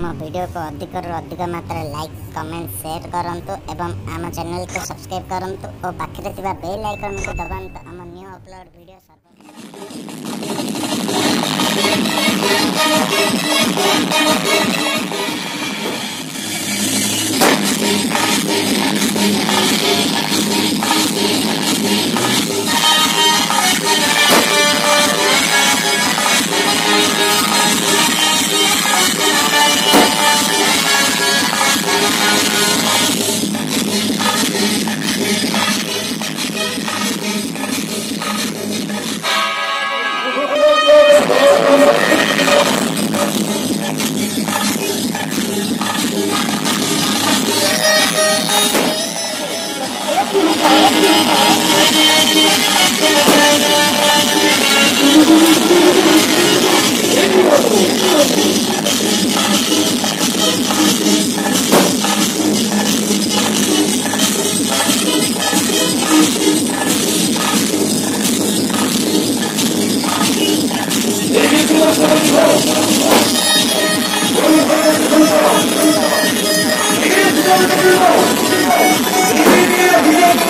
आम भिडियो को अधिक अधिक मात्रा लाइक कमेंट सेयर करूँ एवं आम चैनल को सब्सक्राइब करूँ और बाकी बेल आइकन को दबातु आम न्यू अपलोड भिड सर्व ¡Gracias!